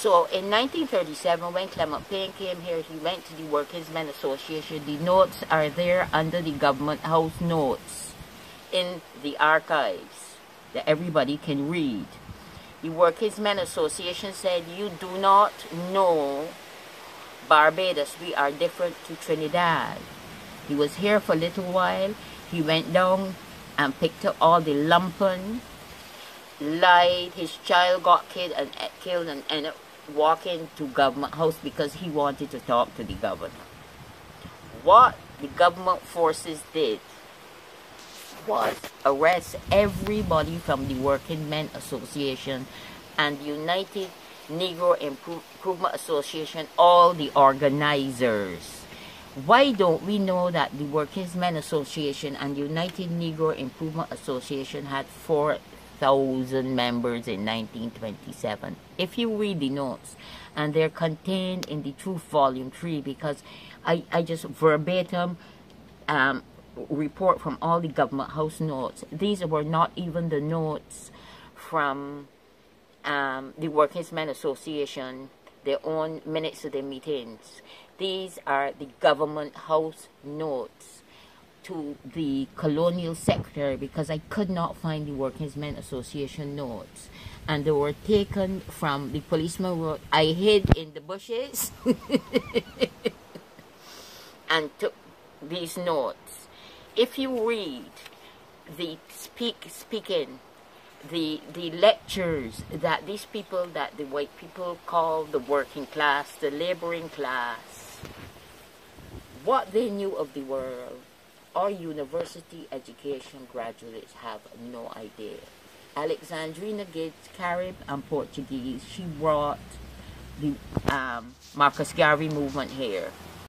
So in 1937, when Clement Payne came here, he went to the Workers' Men Association. The notes are there under the Government House notes in the archives that everybody can read. The Workers' Men Association said, you do not know Barbados. We are different to Trinidad. He was here for a little while. He went down and picked up all the lumpen, lied, his child got killed and killed and ended up into government house because he wanted to talk to the governor. What the government forces did was arrest everybody from the Working Men Association and United Negro Improvement Association, all the organizers. Why don't we know that the Workers' Men Association and United Negro Improvement Association had 4,000 members in 1927? If you read the notes, and they're contained in the Truth Volume 3 because I, I just verbatim um, report from all the government house notes. These were not even the notes from um, the Workers' Men Association, their own minutes of their meetings. These are the government house notes to the colonial secretary because I could not find the Workers' Men Association notes. And they were taken from the policeman wrote, I hid in the bushes and took these notes if you read the speak speaking the the lectures that these people that the white people call the working class the laboring class what they knew of the world our university education graduates have no idea. Alexandrina Gibbs carib and portuguese. She brought the um, marcus garvey movement here